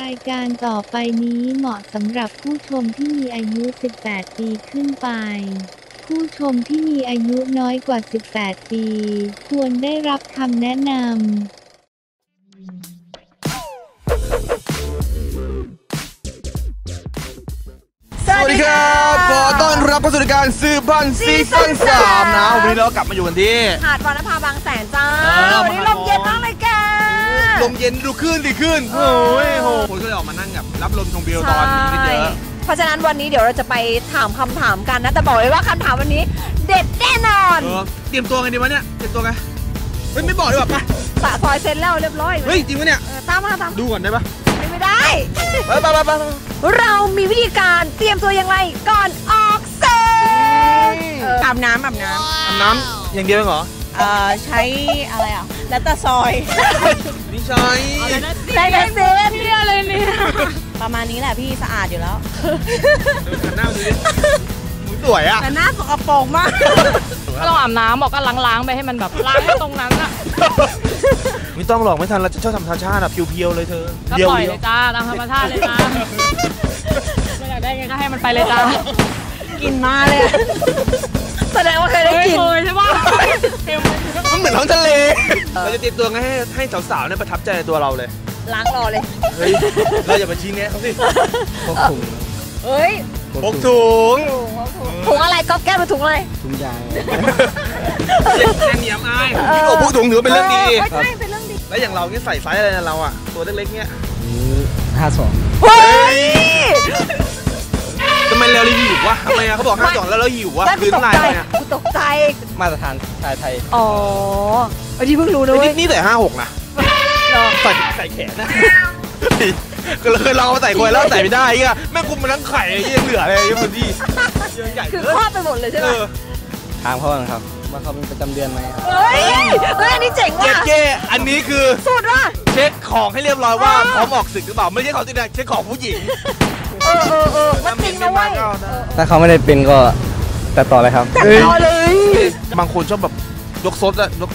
รายการต่อไปนี้เหมาะสำหรับผู้ชมที่มีอายุ 18 ปีขึ้นไป ผู้ชมที่มีอายุน้อยกว่า 18 ปี ควรได้รับคำแนะนำสวัสดีครับ ขอต้อนรับเข้าสู่รายการซื้อพันซีซั่นสามนะ วันนี้เรากลับมาอยู่กันที่ หาดวรรณภาบางแสนจ้าเออวันนี้ลมเย็นมากเลยแก ลมเย็นดูขึ้นดิขึ้นโอ้ยโหคนก็เลยออกมานั่งแบบรับลมชมวิวตอนนี้กันเยอะเพราะฉะนั้นวันนี้เดี๋ยวเราจะไปถามคำถามกันนะ แต่บอกเลยว่าคำถามวันนี้ เด็ดแน่นอนเออเตรียมตัวไงดีวะเนี่ยเตรียมตัวไงเฮ้ยไม่บอกดีกว่าปะสะซอยเซ็นแล้วเรียบร้อยเฮ้ยจริงปะเนี่ยเออตามมาตามดูก่อนได้ปะไม่ได้ไปไปไปไปเรามีวิธีการเตรียมตัวอย่างไรก่อนออกเซ็นเอออาบน้ำอาบน้อาบน้ำอย่างเดียวเองเหรอำเอ่อ ใช้อะไรอะแล้วแต่ซอยนี่ใช่ได้กันเซ็นประมาณนี้แหละพี่สะอาดอยู่แล้วเดินหันหน้ามาดูดิมึงสวยอะแต่หน้าสกปรกมากก็ต้องอาบน้ำบอกก็ล้างๆไปให้มันแบบล้างให้ตรงนั้นอะไม่ต้องหรอกไม่ทันเราจะชอบทำธรรมชาติอะเพียวๆเลยเธอก็เดียวปล่อยเดีเลยวยจ้าตามธรรมชาติเลยจ้าไม่อยากได้ไงก็ให้มันไปเลยจ้ากินมาเลยอะแส ดงว่าเคยได้เฮ้ยกินเคยใช่ปะเต็มมันเหมือนท้องทะเลเราจะเตรียมตัวไงให้ให้สาวๆเนี่ยประทับใจในตัวเราเลย ล้างรอเลย เฮ้ยเราอย่ามาชี้แนะเขาสิพกถุงเฮ้ยพกถุงถุงอะไรก๊อฟแก้วเป็นถุงอะไรเย็นแค่เหนียมอายพี่โอ้พกถุงถือว่าเป็นเรื่องดีไม่ใช่เป็นเรื่องดี แล้วอย่างเราเนี่ยใส่ไซส์อะไรนะเราอะตัวเล็กๆเนี่ยเฮ้ยทำ ไมเราหิววะทำไมอะเขาบอกห้าสองแล้วเราหิววะได้คืกูนตกลายใจไปอะกูตกใจ มาตรฐานชายไทย อ๋อเอันนี้เพิ่งรู้นะเฮ้ยเว้นี่ยนี่ใส่ห้าหกนะเหรอใส่ใส่แขนนะก็เลยเคยลองมาใส่ควยแล้วใส่ไม่ได้ไอะแม่งคุมมันทั้งไข่ยังเหลือเลยยังพื้นที่ยังใหญ่คือเกินครอบไปหมดเลยใช่ไหเอมอทางพ่อนะครับว่าเขาเป็นประจำเดือนไหมครับเฮ้ยเฮ้ยอันนี้เจ๋งเจ๊ว่ะเก้อันนี้คือสุดว่ะเช็คของให้เรียบร้อยว่าพร้อมออกศึกหรือเปล่าไม่ใช่ของที่ไหนเช็คของผู้หญิง เออเออเออมันจริงนะเว้ยถ้าเขาไม่ได้เป็นก็ตัดต่อเลยครับ แต่ต่อเลยบางคนชอบแบบยกซดอะยก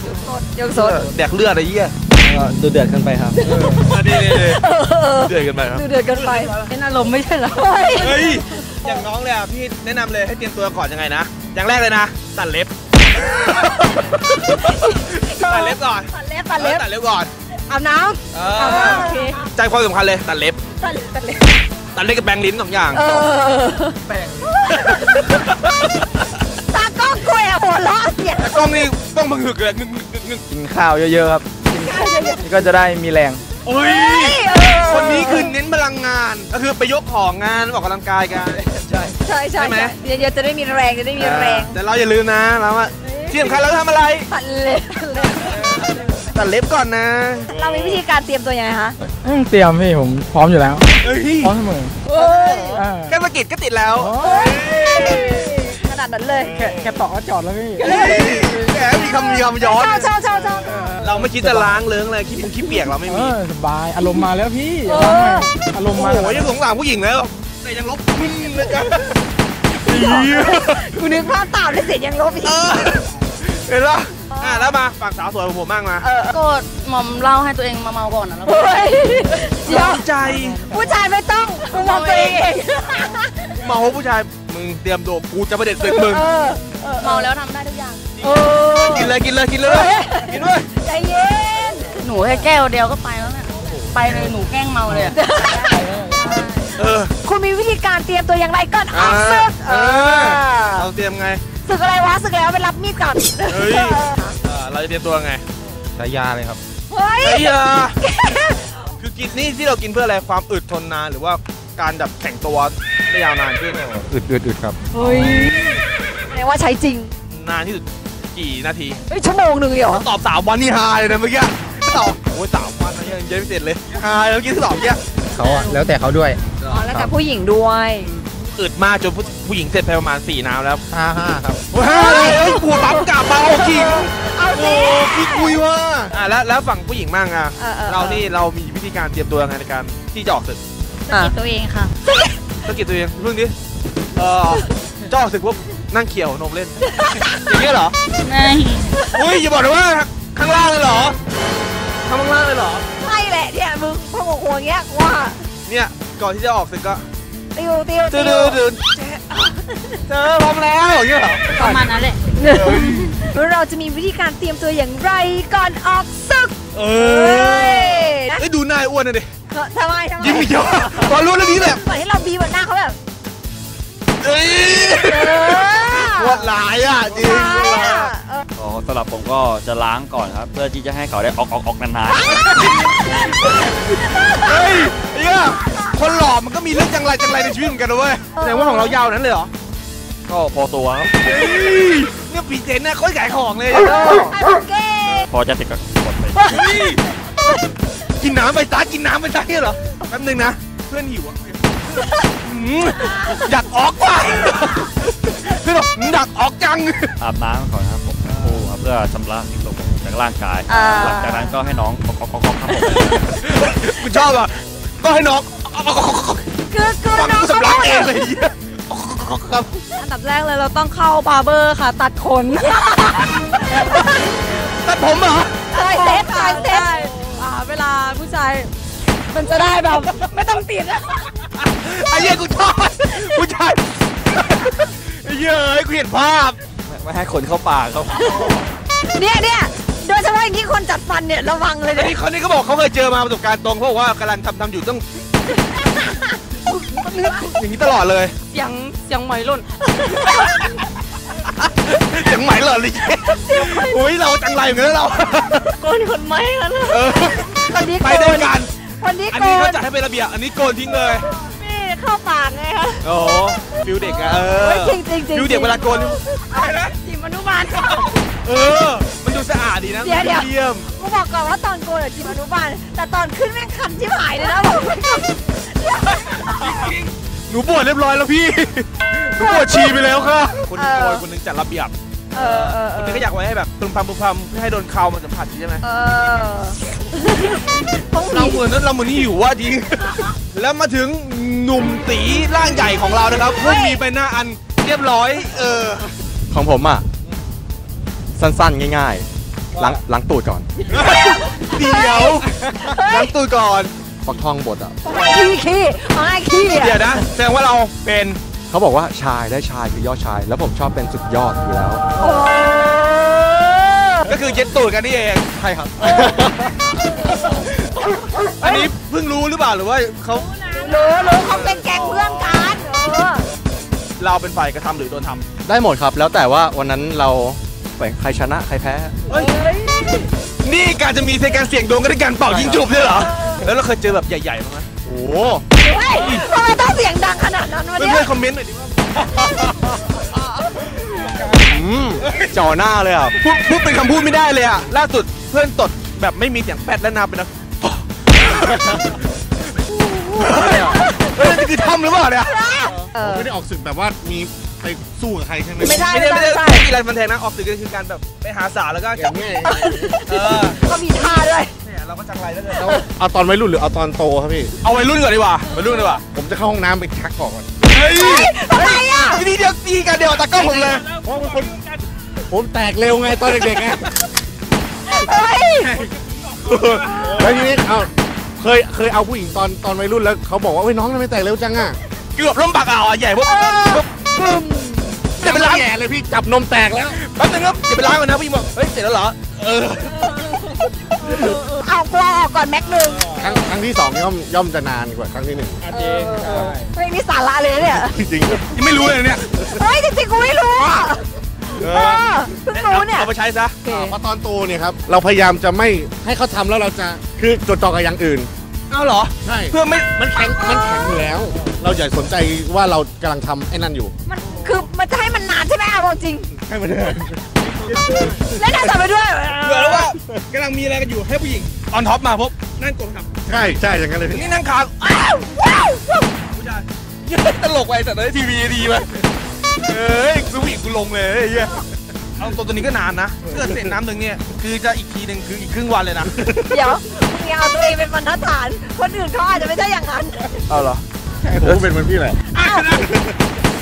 ยกสดแดกเลือดอะไรเงี้ยก็ดูเดือดขึ้นไปครับเดือดกันไปครับดูเดือดเกันไปเป็นอารมณ์ไม่ใช่เหรอเฮ้ยเฮ้ยอย่างน้องเลยอะพี่แนะนำเลยให้เตรียมตัวก่อนยังไงนะอย่างแรกเลยนะตัดเล็บตัดเล็บก่อนตัดเล็บตัดเล็บออตัดเล็บก่อนอาบน้เอำอาบอน้ำโอเคใจความสำคัญเลยตัดเล็บตัดเล็บ ตัดเล็บตัดเล็บกับแปรงลิ้นสองอย่าง เออแป้งตากล้องกูแอบหัวเราะเนี่ยแต่กล้องนี่กล้องมึงหึกเลยงึกงึกงึกงึกกินข้าวเยอะๆครับกินก็จะได้มีแรง โอ้ยเออคนนี้คือเน้นพลังงาน ก็คือไปยกของงานออกกำลังกายกัน ใช่ ใช่ใช่ใช่ไหม เดี๋ยวจะได้มีแรงจะได้มีแรง แต่เราอย่าลืมนะเราอะที่สำคัญเราทำอะไร ตัดเล็บ ตัดเล็บตัดเล็บก่อนนะ เรามีวิธีการเตรียมตัวยังไงคะเตรียมพี่ผมพร้อมอยู่แล้ว เฮ้ยพร้อมเสมอเฮ้ยแค่สะกิดก็ติดแล้วขนาดนั้นเลยแค่แค่ต่อก็จอดแล้วพี่แหมมีคำมีคำย้อน ชอบชอบชอบชอบเราไม่คิดจะล้างเลื้งเลยคิดมุงคิดเปียกเราไม่มีสบายอารมณ์มาแล้วพี่อารมณ์โอ้มาโหยังสงสารผู้หญิงแล้ว แต่ยังลบมึนเลยกันกูนึกภาพตามเลยเสียงยังลบอีกเออเห็นปะ อะแล้วมาฝั่งสาวสวยของผมบ้างมา เออก็หม่อมเล่าให้ตัวเองมาเมาก่อนนะแล้วก็เฮ้ยเดี๋ยวใจ ผู้ชายไม่ต้องมึงมองตัวเองเองเมาผู้ชายมึงเตรียมโดดกูจะประเด็นศึกมึงเออเมาแล้วทำได้ทุกอย่างเออกินเลยกินเลยกินเลยกินด้วยใจเย็น หนูแค่แก้วเดียวก็ไปแล้วเนี่ยไปเลยหนูแกล้งเมาเลยอะเออคุณมีวิธีการเตรียมตัวอย่างไรก่อนออกศึกเออเราเตรียมไง ศึกอะไรวะศึกแล้วไปรับมีดก่อน เฮ้ย เออ เราจะเตรียมตัวไงสายยาเลยครับเฮ้ยไอ้ยาคือกินนี่ที่เรากินเพื่ออะไรความอึดทนนานหรือว่าการแบบแข่งตัวได้ยาวนานขึ้นอึดอึดอึดครับเฮ้ยแปลว่าใช้จริงนานที่สุดกี่นาทีเฮ้ยชั่วโมงหนึ่งเลยเหรอตอบสามวันนี่ฮาเลยนะเมื่อกี้ตอบโอ้ยสามวันนะยังยังไม่เสร็จเลยฮาแล้วเมื่อกี้ที่ตอบเมื่อกี้เขาอะแล้วแต่เขาด้วยอ๋อแล้วแต่ผู้หญิงด้วย อึดมากจนผู้ผู้หญิงเสร็จไปประมาณ4น้ำแล้วห้าห้าครับว้าเลยเอ้ยกลัวปั๊มกลับมาโอ้คิงเอาโอ้สิพี่คุยว่า อะแล้วแล้วฝั่งผู้หญิงมั่งอะเออเออ เรานี่เรามีวิธีการเตรียมตัวยังไงในการที่จะออกศึกอะตัวเองค่ะ สะกิดตัวเองเรื่องนี้เออจะออกศึกปุ๊บนั่งเขี่ยวนมเล่น อย่างเงี้ยเหรอไม่อุ้ยอย่าบอกนะว่าข้างล่างเลยเหรอทำข้างล่างเลยเหรอ ใช่แหละเนี่ยมึงพวกหัหัวเงี้ยว่าเนี่ยก่อนที่จะออกศึกก็ ติวติวตื่ตินวตื่นเจอพร้อมแล้วอย่างเงี้ยเหรอประมาณนั้นแหละเราจะมีวิธีการเตรียมตัวอย่างไรก่อนออกศึกเอเฮ้ยไอ้ยดูหน้าไอ้อ้วนนะดิเฮ้ยทำไมทำไมยิ้มเยอะพอรู้เรื่องนี้แบบเหมือนที่เราบีบนหน้าเขาแบบเอ้ยเออปวดหลายอะจริงใช่อะเออ อ๋อสำหรับผมก็จะล้างก่อนครับ เพื่อที่จะให้เขาได้ออกออกออกนานเฮ้ยไอ้เนี่ย คนหล่อมันก็มีเรื่องจังไรจังไรในชีวิตเหมือนกันนะเว้ยแสดงว่าของเรายาวนั้นเลยเหรอๆก็พอตัวครับเฮ้ยเนี่ยปีเจนเนี่ยเขาขายของเลยไอ้ผมเก้พอจะเสร็จก็กดไปเฮ้ยกินน้ำไปตากินน้ำไปตาเนี่ยเหรอแป๊บนึงนะเพื่อนหิวอะอืมอยากออกว่ะเพื่อนบอกอยากออกจังอาบน้ำก่อนครับผมปูครับเพื่อชำระสิ่งสกปรกจากร่างกายอ่าหลังจากนั้นก็ให้น้องออกออกออกออกครับผมกูชอบอะก็ให้น้อง คือคือน้องเขาสำลักเองเลยไอ้เหี้ยครับอันดับแรกเลยเราต้องเข้าบาร์เบอร์ค่ะ ตัดขน ตัดผมเหรอเคยเซ็ตเคยเซ็ตใช่อ่าเวลาผู้ชายมันจะได้แบบ ไม่ต้องติดอะไอ้เหี้ยกูชอบผู้ชายไอ้เหี้ยเอ้ยกูเห็นภาพไม่ให้ขนเข้าปากครับเนี่ยเนี่ยโดยเฉพาะอย่างที่คนจัดฟันเนี่ยระวังเลยนเนี่ยนี้คนนี้เขาบอกเขาเคยเจอมาประสบการณ์ตรงเขาบอกว่ากำลังทำทำอยู่ต้อง อย่างนี้ตลอดเลยเสียงเสียงไหมรุ่นเสียงใหม่เหรอลิโอ้ยเราจังไรเหมือนกันนะเราโกนขนไหมกันเออคนนี้ไปโกด้วยนกันคนนี้อันโกนี้เขานจัดให้เป็นระเบียบอันนี้โกนทิ้งเลยนี่เข้าปากไงคะโอ้โหฟิลเด็กอะเออเฮ้ยจริงจริงจริงฟิลเด็กเวลาโกนทีมอนุบาลเออมันดูสะอาดดีนะเดี๋ยวเดี๋ยวเยี่ยมกูบอกก่อนว่าตอนโกนอะทีมอนุบาลแต่ตอนขึ้นแม่งคันชิบหายเลยนะบอกไว้ก่อน หนูบวชเรียบร้อยแล้วพี่ หนูบวชชีไปแล้วค่ะ คนโกนคนหนึงจัดระเบียบเออเออเอคนอนึงก็อยากไว้ให้แบบพึมพำพึมพำเพื่อให้โดนเขามันสัมผัสใช่ไหมเออต้องเรามีเหมือนเราเหมือนหิวว่าจริง แล้วมาถึงหนุ่มตีร่างใหญ่ของเรานะครับเพิ่งมีใบหน้าอันเรียบร้อย เออ ของผมอะ สั้นๆ ง่ายๆล้างล้างตูดก่อน เดี๋ยวน้ำตูดก่อน ฟักทองบดอะขี้ขี้ไม้ขี้อะเดี๋ยวนะแสดงว่าเราเป็นเขาบอกว่าชายได้ชายคือยอดชาย แล้วผมชอบเป็นสุดยอดอยู่แล้วโอ้ก็คือเย็ดตูดกันนี่เองใช่ครับ อันนี้เพิ่งรู้หรือเปล่าหรือว่าเขารู้รู้เขาเป็นแก๊งเพื่อนกันเออเราเป็นฝ่ายกระทำหรือโดนทำได้หมดครับ แล้วแต่ว่าวันนั้นเราไปใครชนะใครแพ้นี่การจะมีในการเสี่ยงดวงกันด้วยการเป่ายิงจุบด้วยเหรอ แล้วเราเคยเจอแบบใหญ่ๆบ้างไหมโอ้เฮ้ยทำไมต้องเสียงดังขนาดนั้นวะเพื่เนี่ยอนๆคอมเมนต์หน่อยดิว่าอืมจ่อหน้าเลยอะพูดพูดเป็นคำพูดไม่ได้เลยอะล่าสุดเพื่อนตดแบบไม่มีเสียงแปดและนาเป็นนะเฮ้ยนี่คือทำหรือเปล่าเนี่ยเออไม่ได้ออกศึกแบบว่ามีไปสู้กับใครใช่ไหมไม่ใช่ไม่ไม่ได้ใช่ไม่ไม่ได้ใช่กีฬาฟันแทงนะออกสื่อก็คือการแบบไปหาสาวแล้วก็อย่างนี้เออ ก็มีท่าด้วย เนี่ยเราก็จังไรแล้วเลยแล้วเอาตอนวัยรุ่นหรือเอาตอนโตครับพี่ เอาวัยรุ่นก่อนดีกว่าวัยรุ่นดีกว่า ผมจะเข้าห้องน้ำไปชักก่อนเฮ้ยทำไมอะวิธีเดียวตีกันเดียวตากล้องผมเลยเพราะเป็นคนผมแตกเร็วไงตอนเด็กๆไงเฮ้ยแล้วทีนี้เอาเคยเคยเอาผู้หญิงตอนตอนวัยรุ่นแล้วเขาบอกว่าเฮ้ยน้องทำไมแตกเร็วจังอะเกือบล้มปากอ่าวอะใหญ่พวกจะไปล้างแย่เลยพี่จับนมแตกแล้วแป๊บนึงครับจะไปล้างก่อนนะพี่บอกเฮ้ยเสร็จแล้วเหรอเออ เอากลัวออกก่อนแม็กหนึ่งครั้งครั้งที่สองย่อมย่อมจะนานกว่าครั้งที่หนึ่งเออเฮ้ยนี่สาระเลยนะเนี่ยจริงๆครับยังไม่รู้เลยเนี่ยเฮ้ยจริงๆกูไม่รู้อะเออเพิ่งรู้เนี่ย เอาไปใช้ซะอ่าเพราะตอนโตเนี่ยครับเราพยายามจะไม่ให้เขาทำแล้วเราจะคือจดจ่อกับอย่างอื่นเอาเหรอใช่เพื่อไม่มันแข็งมันแข็งอยู่แล้ว เราอย่าสนใจว่าเรากำลังทำไอ้นั่นอยู่ มันคือมันจะให้มันนานใช่ไหมเอาจริงให้มันเดิน เล่นน้ำต่อไปด้วยเผื่อแล้วว่ากำลังมีอะไรกันอยู่ให้ผู้หญิงออนท็อปมาพบนั่นกดครับใช่ใช่อย่างนั้นเลยพี่นี่นั่งคางอ้าวว้าวผู้ชายตลกไปแต่ในทีวีดีไปเอ้ยคือผู้หญิงกูลงเลยไอ้เหี้ยเอาตัวตัวนี้ก็นานนะเพื่อเสร็จน้ำหนึ่งเนี่ยคือจะอีกทีหนึ่งคืออีกครึ่งวันเลยนะเดี๋ยวมึงอย่าเอาตัวเองเป็นบรรทัดฐาน คนอื่นเขาอาจจะไม่ใช่อย่างนั้นเอาเหรอผมก็เป็นเหมือนพี่แหละอ้าว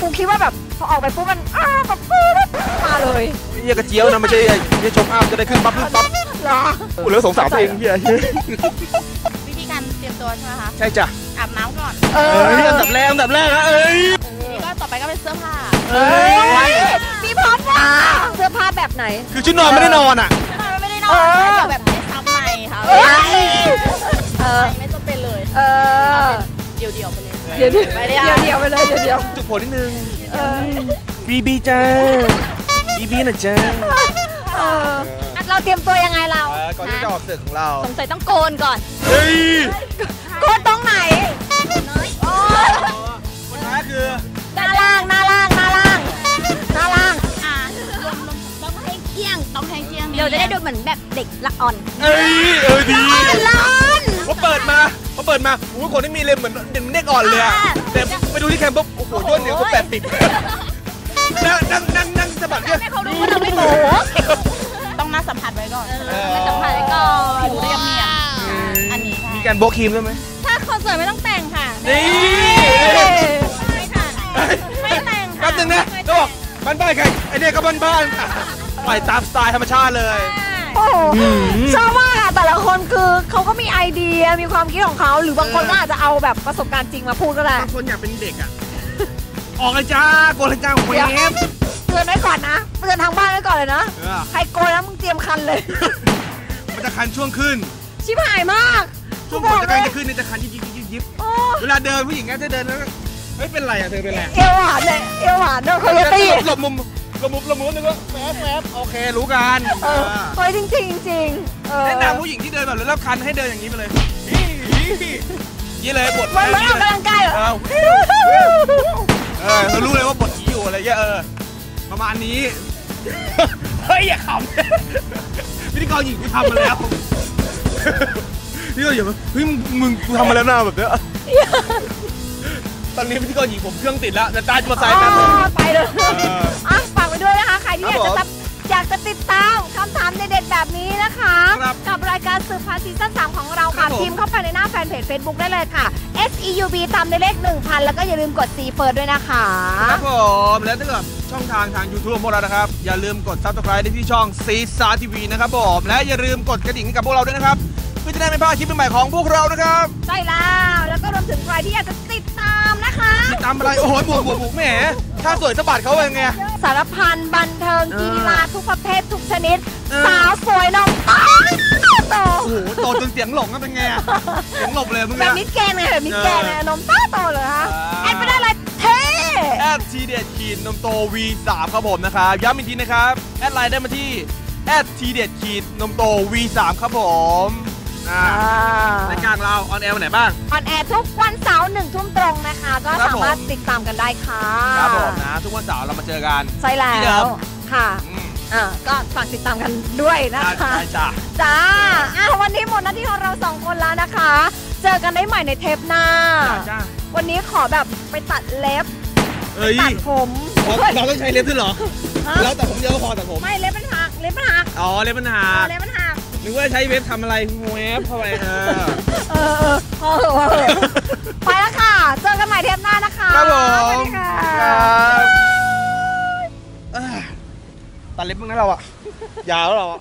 กูคิดว่าแบบ พอออกไปปุ๊บมันอ้าวแบบปุ๊บมาเลยเฮียกระเจียวนะไม่ใช่ไอ้เฮียชมอ้าวจะได้ขึ้นปั๊บขึ้นปั๊บเหรอกูเหลือสองสามเพลงเฮียวิธีการเตรียมตัวตัวใช่ไหมคะใช่จ้ะอาบน้ำก่อนเอเอ้อยอันดับแรกอันดับแรกนะเอ้ยนี่ก็ต่อไปก็เป็นเสื้อผ้าเอ้ยมีพร้อมว่าเสื้อผ้าแบบไหน คือชุดนอนไม่ได้นอนอะไม่ได้นอนเออเดี๋ยวแบบให้ซ้ำใหม่ค่ะเอ้ยเออไม่จำเป็นเลยเออเดี่ยวๆไปเลย เดี๋ยวเดี๋ยวไม่ได้เดี๋ยวเดี๋ยวไปเลยเดี๋ยวเดี๋ยวจุดโผล่นิดนึงเออบีบีจ้าบีบีนะจ้าเอออะเราเตรียมตัวยังไงเราก่อนที่จะออกศึกของเราสงสัยต้องโกนก่อนเฮ้ยโกนตรงไหนโอ้ยคนท้ายคือหน้าล่างหน้าล่างหน้าล่างหน้าล่างอะรวมๆต้องให้เกลี้ยงต้องให้เกลี้ยงเดี๋ยวจะได้ดูเหมือนแบบเด็กละอ่อนเอ้ยเออดีร้อนพอเปิดมา พอเปิดมาโอ้ยคนที่มีเลยเหมือนเด็กเด็กอ่อนเลยอะแต่ไปดูที่แคมป์ปุ๊บโอ้โหยอดเหนียวก็แปดสิบนั่งนั่งนั่งนั่งสะบัดเนี่ยให้เขารู้ว่าเราไม่โมต้องมาสัมผัสไว้ก่อนมาสัมผัสไว้ก่อนผิวเรียบเนียนอันนี้ค่ะมีการโบกครีมด้วยไหมถ้าคอนเสิร์ตไม่ต้องแต่งค่ะนี่ใช่ค่ะไม่แต่งค่ะแป๊บนึงนะก็บอกบ้านบ้านใครไอเด็กก็บ้านบ้านค่ะปล่อยตามสไตล์ธรรมชาติเลยโอ้โหชอบ คนคือเขาก็มีไอเดียมีความคิดของเขา หรือบางคนก็อาจจะเอาแบบประสบการณ์จริงมาพูดก็ได้บางคนอยากเป็นเด็กอะ ออกเลยจ้าโกนเลยจ้าเวฟเตือนไว้ก่อนนะเตือนทางบ้านไว้ก่อนเลยนะเออใครโกนแล้วมึงเตรียมคันเลย มันจะคันช่วงขึ้น ชิบหายมากช่วงบก่ออนกจะเลกลางยจะขึ้นเนี่ยจะคันยิบยิบยิบยิบยิบโอ้เวลาเดินผู้หญิงก็จะเดินแล้วก็เฮ้ยเป็นไรอะเธอเป็นไรเอวหวานเลยเอวหวานด้วยโคโยตี้หลบมุมห ลบมุมหลบมุมนึงก็แฟบแฟบโอเครู้กันเออเฮ้ยจริงจริงๆจริงเออแนะนำผู้หญิงที่เดินแบบแล้วคันให้เดินอย่างนี้ไปเลยนี่เลยบทมันเหมือนออกกำลังกายเหรอเออเออเธอรู้เลยว่าบทขี่อยู่อะไรเงี้ยเออประมาณนี้เฮ้ยอย่าขำพิธีกรหญิงกูทำมาแล้วพิธีกรหญิงเฮ้ยมึงมึงกูทำมาแล้วนะแบบเนี้ยตอนนี้พิธีกรหญิงผมเครื่องติดแล้วจะตามมาใส่แป๊บนึงอ๋อไปเลย เอออะฝากไว้ด้วยนะคะ ใครที่อยากครัจะบผมตับอยากจะติดตามคำถามเด็ดๆแบบนี้นะคะ ครับกับรายการสืบพา season 3ของเราครัค่ะบผม พิมพ์เข้าไปในหน้า fanpage Facebook ได้เลยค่ะ S E U B ตามในเลข 1000 แล้วก็อย่าลืมกด C เฟิร์ด้วยนะคะ ครับผมและถ้าเกิดช่องทางทาง YouTube ของพวกเรานะครับ อย่าลืมกด Subscribe ได้ที่ช่องซีซาทีวีนะครับผมและอย่าลืมกดกระดิ่งให้กับพวกเราด้วยนะครับเพื่อจะได้ไม่พลาดคลิปใหม่ๆของพวกเรานะครับใช่แล้ว แล้วก็รวมถึงใครที่อยากจะติดตามนะคะ ติดตามอะไรโอ้โหบวกบวกบวกแหม ถ้าสวยสะบัดเขาเป็นไง สารพันบันเทิงเออกีฬาทุกประเภททุกชนิด เออ สาวสวยน้องตาโตโอ้โหโตจนเสียงหลงก็เป็นไงอะเสียงหลบเลยมึงแบบเนี่ยมิดแกนไงแบบมิดแกนไงนมตาโตเลยฮะอ่าแอดไม่ได้เลยเท่แอดทีเด็ดขีดนมโต V3 ครับผมนะครับ ย้ำอีกทีนะครับ แอดไลน์ได้มาที่แอดทีเด็ดขีดนมโต V3 ครับผมอ่า รายการเราออนแอร์วันไหนบ้าง ออนแอร์ทุกวันเสาร์หนึ่งทุ่มตรงนะคะ ก็ครับสามารถผมติดตามกันได้ค่ะครับผมนะ ทุกวันเสาร์เรามาเจอกันใช่แล้ที่เดิวมค่ะอืมอ่าก็ฝากติดตามกันด้วยนะได้คะได้จ้ะจ้าอะวันนี้หมดหน้าที่ของเราสองคนแล้วนะคะ เจอกันได้ใหม่ในเทปหน้าจ้าวันนี้ขอแบบไปตัดเล็บเอ้ยตัดผมผมเราต้องใช้เล็บด้วยเหรอฮะแล้วแต่ผมเดียวก็พอแต่ผม ไม่เล็บมันหัก เล็บมันหัก อ๋อ เล็บมันหักเล็บมันหัก นึกว่าใช้เว็บทำอะไรเว็บเข้าไปเออเออเออพอเออไปแล้วค่ะ เจอกันใหม่เทปหน้านะคะครับผสวัสมดีค่ะครับเอ้ยตัดเล็บมึงนะเราอะยาวแล้วเราอะ